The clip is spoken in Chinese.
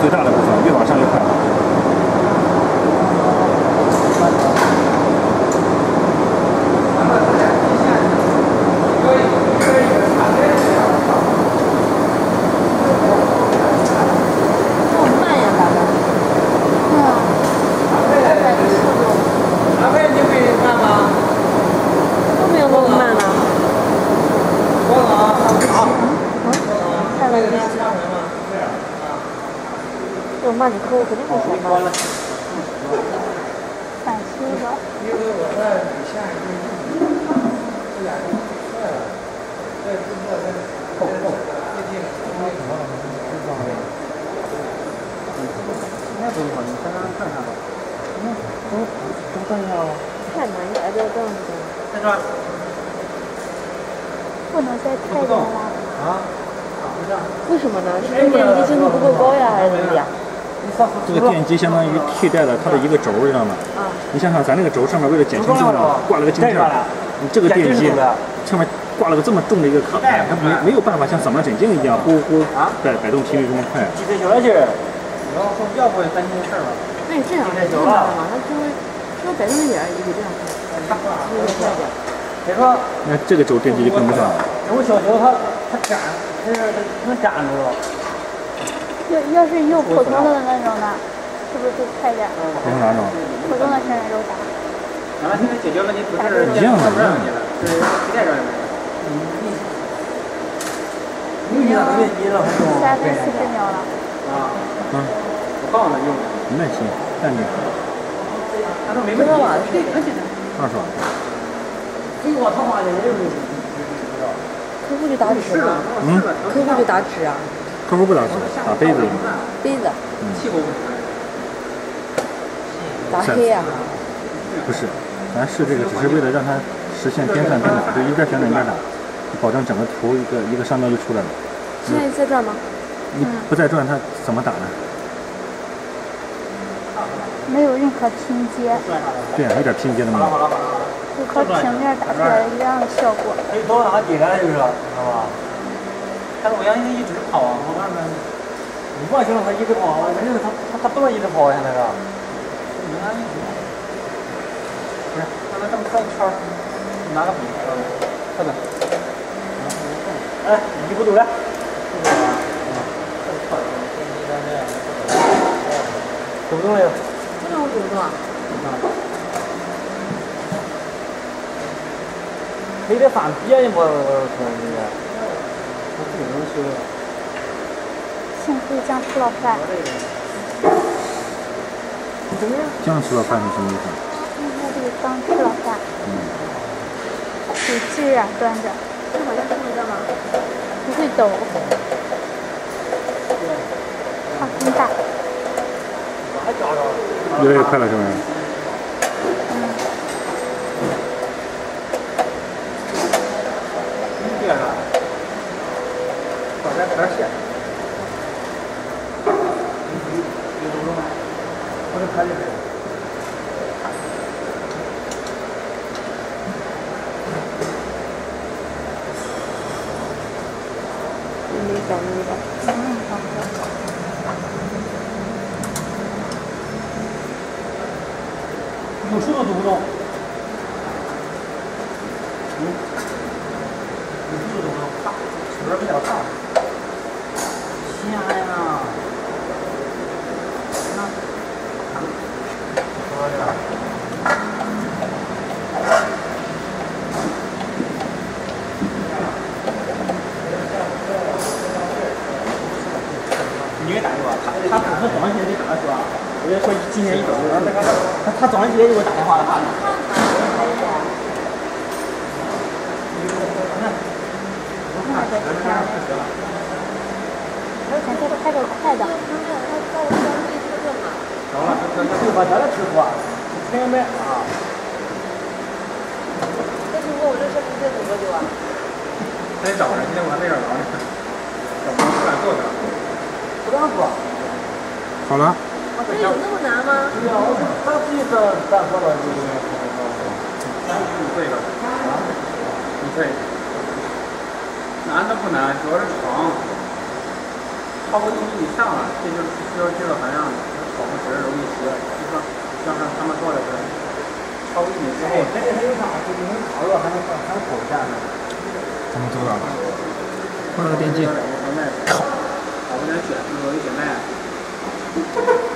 最大的部分，越往上越快。好慢呀，大哥。嗯。快的速度。哪位你会看吗？都没有那么慢呢。我啊，太了点。这么慢的客户肯定会嫌慢。反思吧。因为我在底下已经这俩人快了，在直播在最近那不用你先让看看吧。嗯，都都看一下吧。太难了，这这样子。再转不能再太远了。啊，为什么呢？是这电机精度不够高呀，还是怎么的？这个电机相当于替代了它的一个轴，知道吗？啊。你想想，咱那个轴上面为了减轻重量，挂了个镜片，你这个电机上面挂了个这么重的一个卡带，它没没有办法像扫描显镜一样呼呼摆摆动频率这么快。几个小劲儿，然后要不担心事儿了？那你这样这样的嘛，那稍微稍微摆动一点，也就这样快，稍微快一点。别说，那这个轴电机就跟不上了。这种小球它它粘，它是能粘住。要要是用普通的那种呢，是不是就快点？普通哪种？普通的生肉打。俺现在解决问题不是一样的，一样的。是替代专业。你你咋没你了？三分四十秒了。啊。嗯。我告诉他用。耐心，淡定。他说没问题。二十瓦。给我他妈的，我就是。客户就打纸啊？嗯。客户就打纸啊？客户不打纸，打杯子。杯子。嗯。打黑呀？不是，咱试这个只是为了让它实现边转边打，就一边旋转一边打，保证整个图一个一个商标就出来了。现在在转吗？你不在转，它怎么打呢？没有任何拼接。对呀，一点拼接都没有。就和平面打出来一样的效果。可以多拿点就是，知道吧？但是我相信他一直跑啊，我看看，你放心了，他一直跑，问题是他他他不能一直跑，现在是。你看一直跑。不是，让他这么转一圈儿，拿个笔，快点。哎，一步走了。走不动了。不能走动啊。没得翻边呢，我我说你。幸亏酱吃了饭。酱吃了饭是什么意思？这个刚吃了饭。嗯。有劲儿啊，端着。这好像是那个吗？不会抖。放心大。越来越快了，是不是？嗯。你别了，把这壳卸。我这壳里边。没搞明白。嗯，好的。有数都读不懂。嗯。有数都读不懂，大，壳比较大。天呀！那，说的。你给打电话，他早上起来给打的是吧？我就说今天一整，然后那个他他早上起来就给我打电话了，他。那个是啥？我想再开个快的。好了，这这这把咱的吃苦啊，明白啊？但是我我这车不得等多久啊？得找人，今天我还没找着呢，找不着，不敢坐着。不让坐。好了。这有那么难吗？对呀，我他自己在在坐了，就三十五岁了，啊，五岁。难的不难，主要是长。超过一米以上了，这就是就是这个好像保护值容易低，就像像他他们做的是超过一米之后，这还有啥？就是能烤肉还能还能烤一下呢？他们做到了，换了个电机，靠！我们点选，有一点。Thank you.